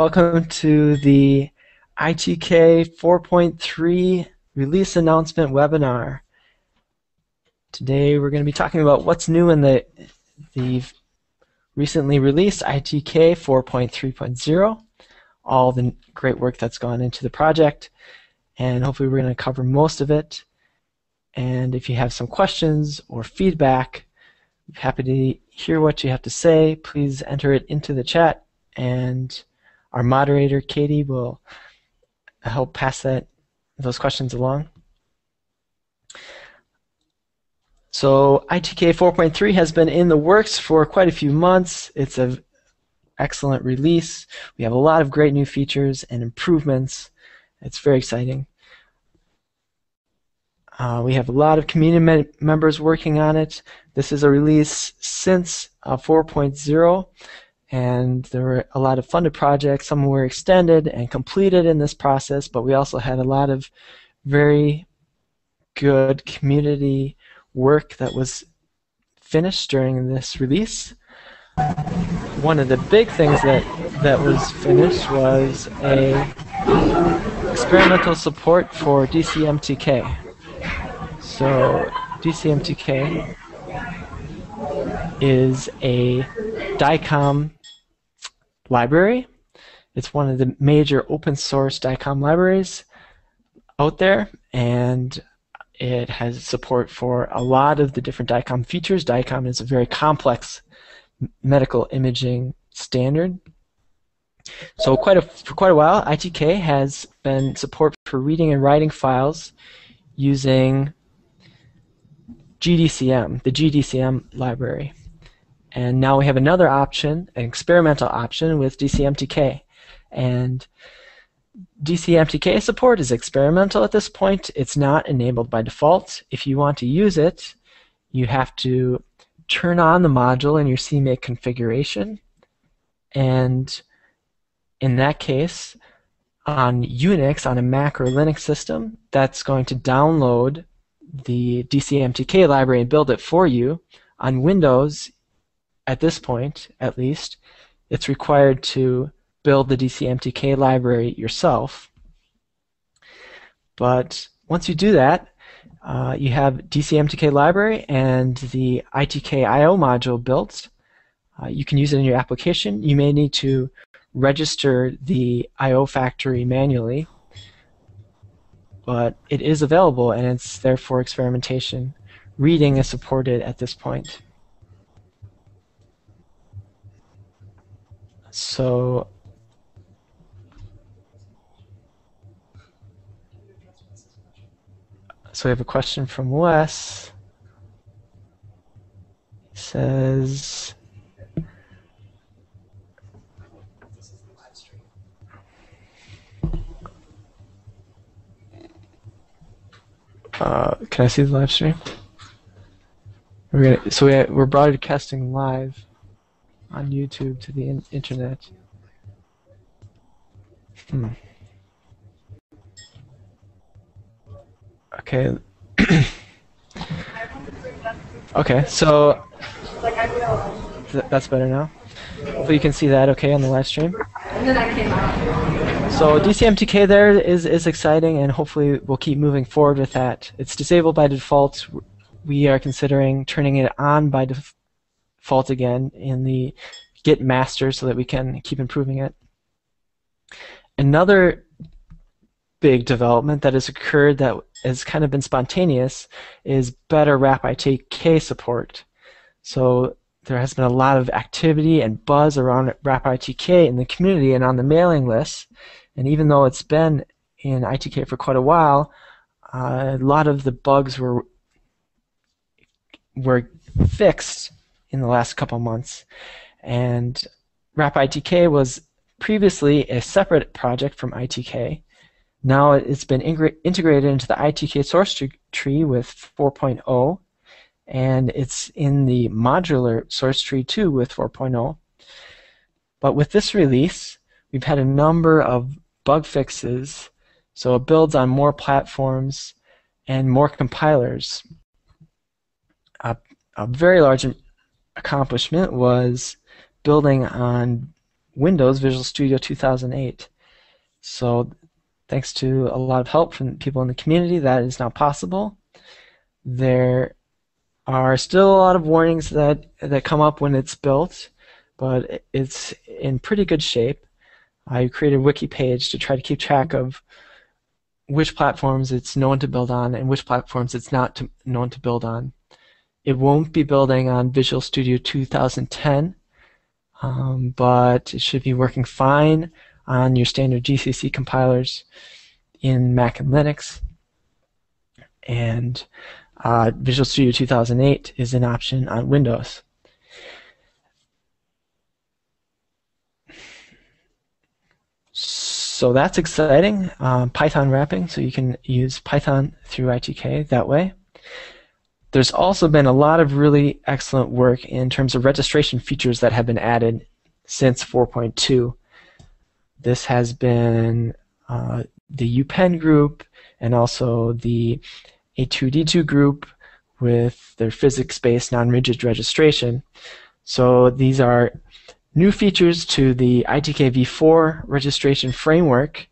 Welcome to the ITK 4.3 release announcement webinar. Today we're going to be talking about what's new in the, the recently released ITK 4.3.0, all the great work that's gone into the project, and hopefully we're going to cover most of it. And if you have some questions or feedback, I'm happy to hear what you have to say. Please enter it into the chat and our moderator, Katie, will help pass that those questions along. So ITK 4.3 has been in the works for quite a few months. It's an excellent release. We have a lot of great new features and improvements. It's very exciting. Uh, we have a lot of community me members working on it. This is a release since uh, 4.0 and there were a lot of funded projects. Some were extended and completed in this process, but we also had a lot of very good community work that was finished during this release. One of the big things that that was finished was a experimental support for DCMTK. So DCMTK is a DICOM library. It's one of the major open source DICOM libraries out there, and it has support for a lot of the different DICOM features. DICOM is a very complex medical imaging standard. So quite a, for quite a while, ITK has been support for reading and writing files using GDCM, the GDCM library. And now we have another option, an experimental option with DCMTK. And DCMTK support is experimental at this point. It's not enabled by default. If you want to use it, you have to turn on the module in your CMake configuration. And in that case, on Unix, on a Mac or Linux system, that's going to download the DCMTK library and build it for you. On Windows, at this point, at least, it's required to build the DCMTK library yourself. But once you do that, uh, you have DCMTK library and the ITK-IO module built. Uh, you can use it in your application. You may need to register the IO factory manually, but it is available and it's there for experimentation. Reading is supported at this point. So so we have a question from Wes. He says Uh, can I see the live stream? We're gonna, so we, we're broadcasting live on YouTube to the in internet. Hmm. Okay. okay, so th that's better now. Hopefully you can see that okay on the live stream. So DCMTK there is, is exciting and hopefully we'll keep moving forward with that. It's disabled by default. We are considering turning it on by default fault again in the git master so that we can keep improving it. Another big development that has occurred that has kind of been spontaneous is better WrapITK support. So there has been a lot of activity and buzz around WrapITK in the community and on the mailing list. And even though it's been in ITK for quite a while, uh, a lot of the bugs were were fixed in the last couple months. And WrapITK was previously a separate project from ITK. Now it's been integrated into the ITK source tree with 4.0, and it's in the modular source tree too with 4.0. But with this release, we've had a number of bug fixes, so it builds on more platforms and more compilers. A, a very large accomplishment was building on Windows Visual Studio 2008. So thanks to a lot of help from people in the community, that is now possible. There are still a lot of warnings that, that come up when it's built, but it's in pretty good shape. I created a wiki page to try to keep track of which platforms it's known to build on and which platforms it's not to, known to build on. It won't be building on Visual Studio 2010, um, but it should be working fine on your standard GCC compilers in Mac and Linux. And uh, Visual Studio 2008 is an option on Windows. So that's exciting. Um, Python wrapping, so you can use Python through ITK that way. There's also been a lot of really excellent work in terms of registration features that have been added since 4.2. This has been uh, the UPenn group and also the A2D2 group with their physics-based non-rigid registration. So these are new features to the ITK v4 registration framework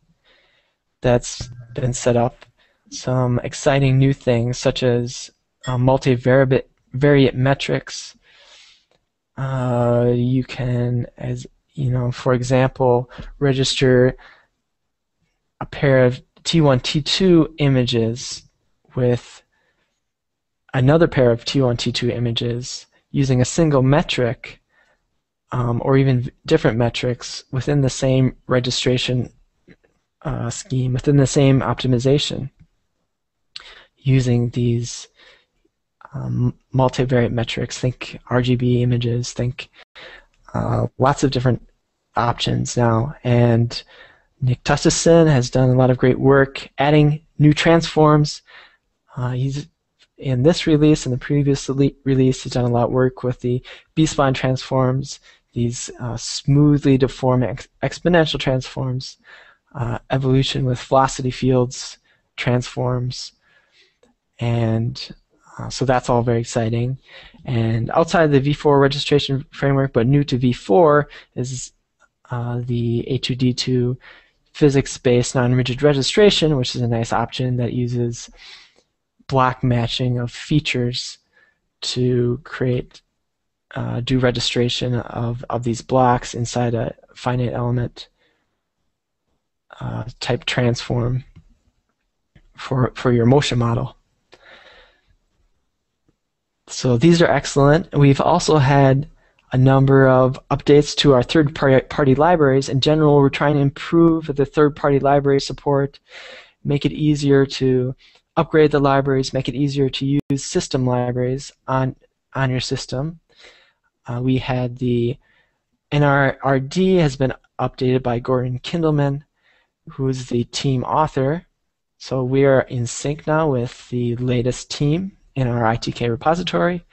that's been set up. Some exciting new things such as uh, multivariate metrics. Uh, you can, as you know, for example, register a pair of T1, T2 images with another pair of T1, T2 images using a single metric um, or even different metrics within the same registration uh, scheme, within the same optimization, using these um, multivariate metrics. Think RGB images, think uh, lots of different options now. And Nick Tustison has done a lot of great work adding new transforms. Uh, he's in this release and the previous release, he's done a lot of work with the B-spline transforms these uh, smoothly deformed ex exponential transforms, uh, evolution with velocity fields transforms, and uh, so that's all very exciting. And outside the V4 registration framework, but new to V4, is uh, the A2D2 physics-based non-rigid registration, which is a nice option that uses block matching of features to create uh, do registration of, of these blocks inside a finite element uh, type transform for, for your motion model. So these are excellent. We've also had a number of updates to our third-party libraries. In general, we're trying to improve the third-party library support, make it easier to upgrade the libraries, make it easier to use system libraries on, on your system. Uh, we had the NRRD has been updated by Gordon Kindlmann, who's the Teem author. So we are in sync now with the latest Teem in our ITK repository.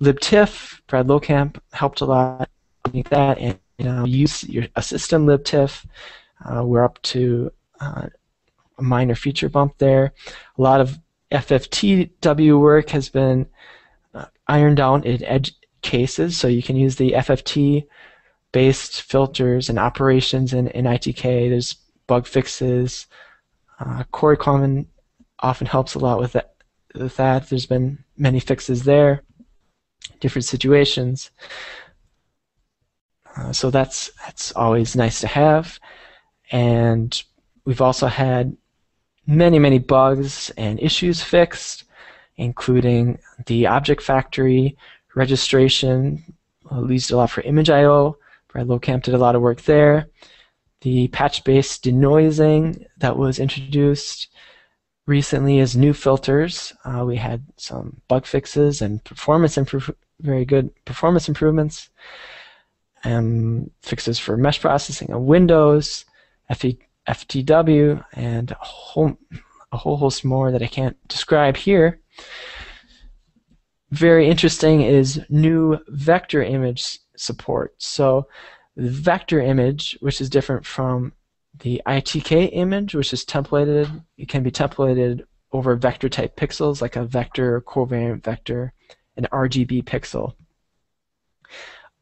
libtiff, Brad Lowekamp helped a lot with that, and you know, use your, a system libtiff. Uh, we're up to uh, a minor feature bump there. A lot of FFTW work has been uh, ironed out in edge, cases. So you can use the FFT based filters and operations in, in ITK. There's bug fixes. Uh, Cory Quammen often helps a lot with that, that. There's been many fixes there, different situations. Uh, so that's that's always nice to have. And we've also had many, many bugs and issues fixed, including the object factory registration, used a lot for ImageIO. Brad Lowekamp did a lot of work there. The patch-based denoising that was introduced recently is new filters. Uh, we had some bug fixes and performance improve very good performance improvements. Um, fixes for mesh processing on Windows, FE FTW, and a whole, a whole host more that I can't describe here very interesting is new vector image support. So the vector image, which is different from the ITK image, which is templated, it can be templated over vector type pixels like a vector, covariant vector, an RGB pixel.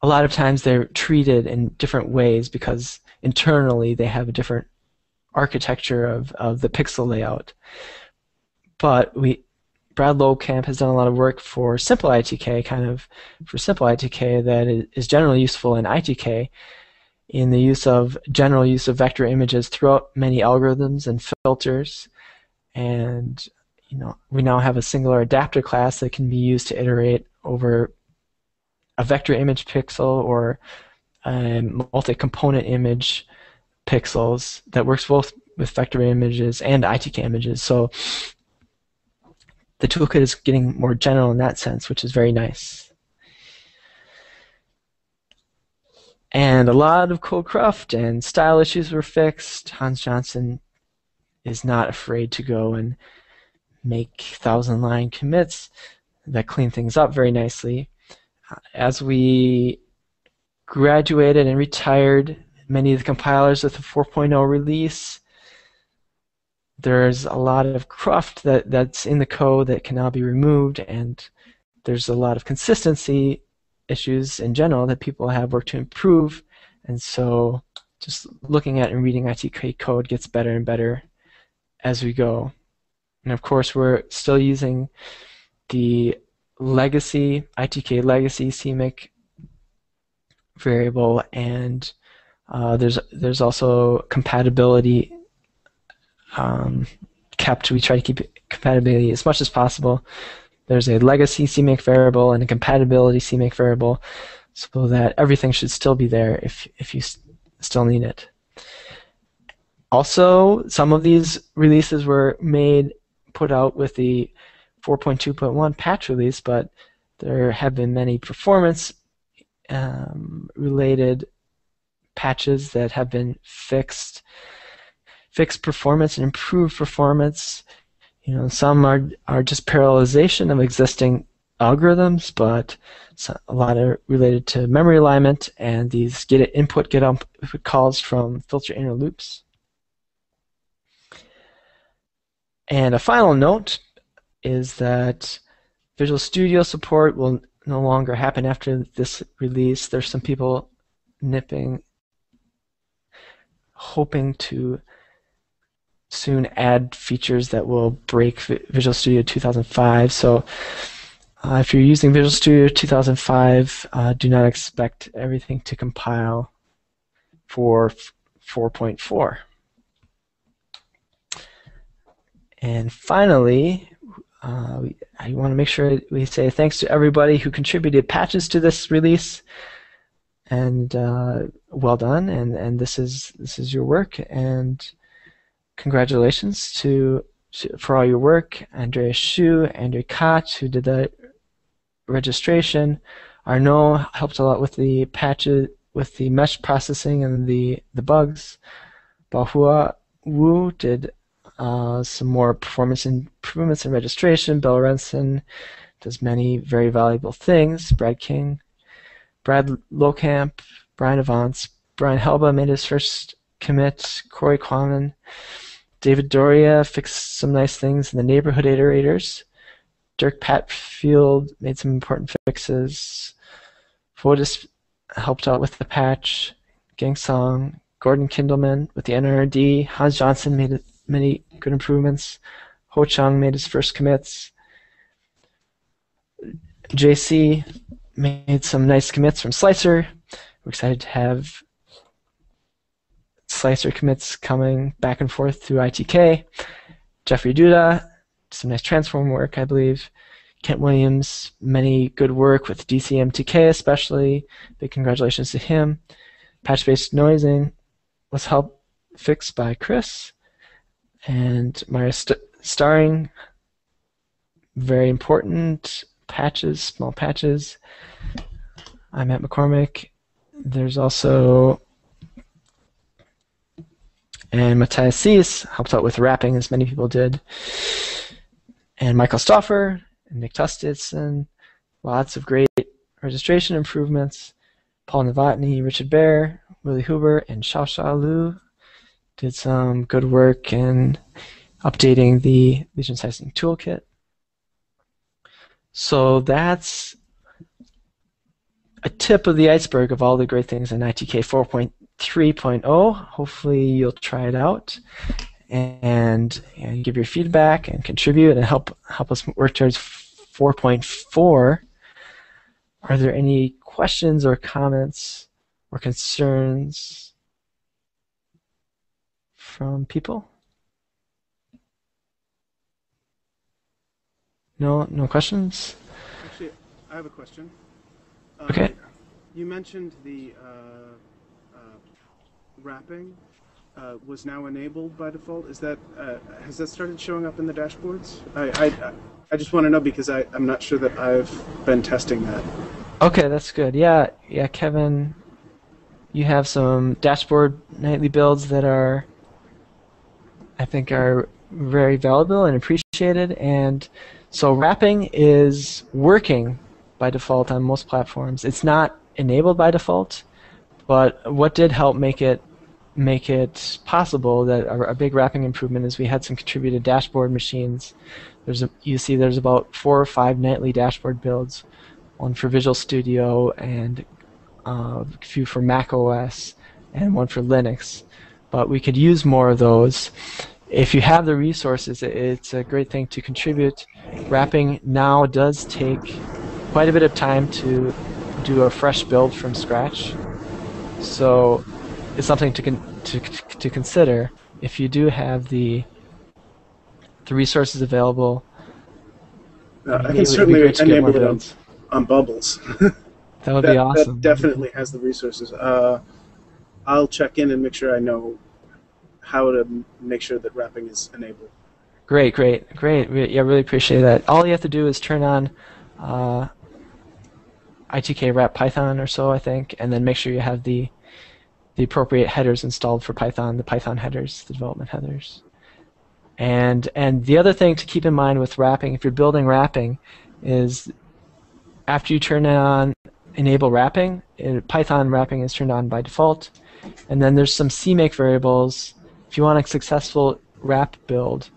a lot of times they're treated in different ways because internally they have a different architecture of, of the pixel layout. But we Brad Lowekamp has done a lot of work for simple ITK, kind of for simple ITK that is generally useful in ITK in the use of general use of vector images throughout many algorithms and filters. And you know, we now have a singular adapter class that can be used to iterate over a vector image pixel or a multi-component image pixels that works both with vector images and ITK images. So the toolkit is getting more general in that sense, which is very nice. And a lot of code cruft and style issues were fixed. Hans Johnson is not afraid to go and make thousand line commits that clean things up very nicely. Uh, as we graduated and retired many of the compilers with the 4.0 release, there's a lot of cruft that, that's in the code that can now be removed, and there's a lot of consistency issues in general that people have worked to improve, and so just looking at and reading ITK code gets better and better as we go. And of course, we're still using the legacy, ITK legacy CMake variable, and uh, there's there's also compatibility um, kept. We try to keep compatibility as much as possible. There's a legacy CMake variable and a compatibility CMake variable, so that everything should still be there if if you still need it. Also, some of these releases were made put out with the 4.2.1 patch release, but there have been many performance um, related patches that have been fixed fixed performance and improved performance. You know, some are are just parallelization of existing algorithms, but a lot are related to memory alignment and these get input get output calls from filter inner loops. And a final note is that Visual Studio support will no longer happen after this release. There's some people nipping, hoping to soon add features that will break Visual Studio 2005. So uh, if you're using Visual Studio 2005, uh, do not expect everything to compile for 4.4. And finally, uh, we, I want to make sure we say thanks to everybody who contributed patches to this release. And uh, well done. And, and this is this is your work. And congratulations to, to for all your work, Andrea Schuh, Andrew Koch, who did the registration. Arnaud helped a lot with the patches, with the mesh processing and the, the bugs. Bahua Wu did uh, some more performance improvements in registration. Bill Renson does many very valuable things. Brad King, Brad Lowekamp, Brian Avants, Brian Helba made his first commit. Cory Quammen David Doria fixed some nice things in the neighborhood iterators. Dirk Padfield made some important fixes. Fotis helped out with the patch. Gang Song, Gordon Kindlmann with the NRRD. Hans Johnson made many good improvements. Ho Chang made his first commits. JC made some nice commits from Slicer. We're excited to have slicer commits coming back and forth through ITK. Jeffrey Duda, some nice transform work, I believe. Kent Williams, many good work with DCMTK especially. Big congratulations to him. Patch-based noising was helped fixed by Chris. And Mario st Staring, very important patches, small patches. I'm at McCormick. There's also and Matthias Sees helped out with wrapping, as many people did. And Michael Stauffer and Nick Tustison, lots of great registration improvements. Paul Novotny, Richard Beare, Willie Huber, and Xiaoxiao Liu did some good work in updating the lesion sizing toolkit. So that's a tip of the iceberg of all the great things in ITK 4.3.0. Hopefully you'll try it out and, and give your feedback and contribute and help help us work towards 4.4. Are there any questions or comments or concerns from people? No, no questions. Actually, I have a question. Okay. You mentioned the uh, wrapping uh, was now enabled by default. Is that uh, has that started showing up in the dashboards? I I, I just want to know because I I'm not sure that I've been testing that. Okay, that's good. Yeah, yeah, Kevin, you have some dashboard nightly builds that are, I think, are very valuable and appreciated. And so wrapping is working by default on most platforms. It's not enabled by default, but what did help make it make it possible that a, big wrapping improvement is we had some contributed dashboard machines. There's a, you see there's about four or five nightly dashboard builds one for Visual Studio and uh, a few for Mac OS and one for Linux. But we could use more of those. If you have the resources, it- it's a great thing to contribute. Wrapping now does take quite a bit of time to do a fresh build from scratch. So it's something to, con- to, to consider if you do have the the resources available. Uh, I can certainly great to get more enable it on, on Bubbles. That would that, be awesome. that definitely has the resources. Uh, I'll check in and make sure I know how to make sure that wrapping is enabled. Great, great, great. Re- yeah, really appreciate that. All you have to do is turn on uh, ITK wrap Python or so, I think, and then make sure you have the the appropriate headers installed for Python, the Python headers, the development headers. And and the other thing to keep in mind with wrapping, if you're building wrapping, is after you turn on enable wrapping, it, Python wrapping is turned on by default, and then there's some CMake variables. If you want a successful wrap build,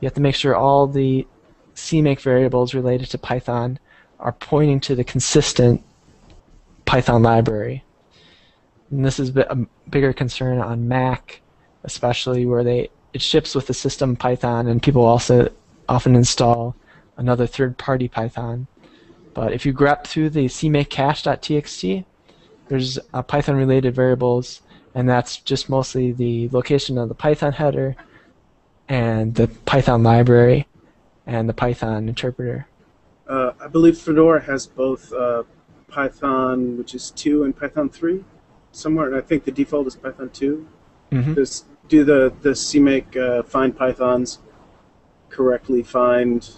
you have to make sure all the CMake variables related to Python are pointing to the consistent Python library. And this is a bigger concern on Mac, especially where they it ships with the system Python, and people also often install another third-party Python. But if you grep through the cmakecache.txt, there's uh, Python-related variables, and that's just mostly the location of the Python header and the Python library and the Python interpreter. Uh, I believe Fedora has both uh, Python, which is 2, and Python 3 somewhere, and I think the default is Python 2. hmm Does do the the CMake uh, find Pythons correctly find?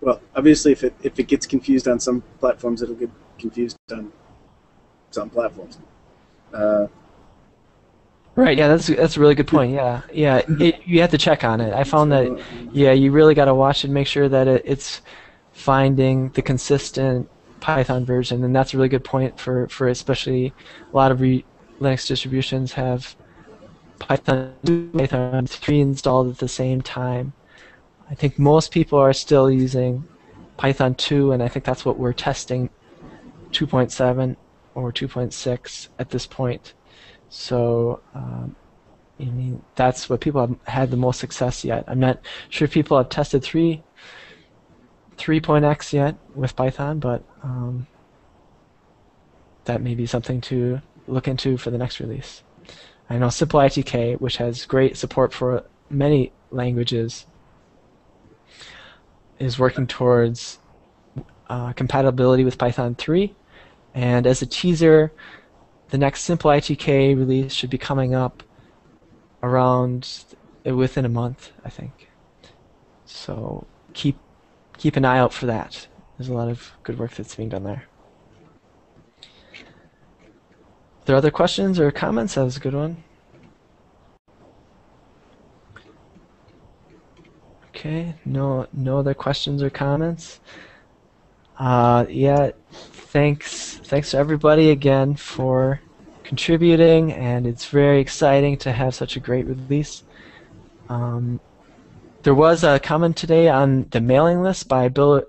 Well, obviously, if it if it gets confused on some platforms, it'll get confused on some platforms. Uh, Right. Yeah, that's that's a really good point. Yeah, yeah. It, you have to check on it. I found that. Yeah, you really got to watch and make sure that it, it's finding the consistent Python version, and that's a really good point for for especially a lot of re- Linux distributions have Python 2, Python 3 installed at the same time. I think most people are still using Python 2, and I think that's what we're testing 2.7 or 2.6 at this point. So, um, I mean, that's what people have had the most success yet. I'm not sure if people have tested 3, 3.x yet with Python, but um, that may be something to look into for the next release. I know Simple ITK, which has great support for many languages, is working towards uh, compatibility with Python 3. And as a teaser, the next Simple ITK release should be coming up around within a month, I think. So keep keep an eye out for that. There's a lot of good work that's being done there. Are there other questions or comments? That was a good one. Okay, no no other questions or comments. Uh, yeah, thanks thanks to everybody again for contributing, and it's very exciting to have such a great release. Um, there was a comment today on the mailing list by Bill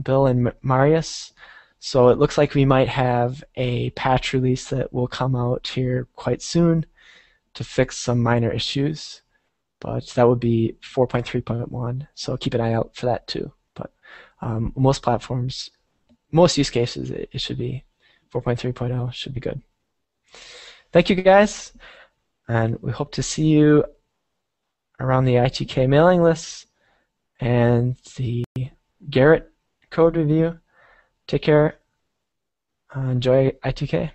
Bill and Marius. So it looks like we might have a patch release that will come out here quite soon to fix some minor issues. But that would be 4.3.1, so keep an eye out for that too. But um, most platforms, most use cases, it, it should be 4.3.0 should be good. Thank you guys, and we hope to see you around the ITK mailing lists and the Gerrit code review. Take care. Uh, enjoy ITK.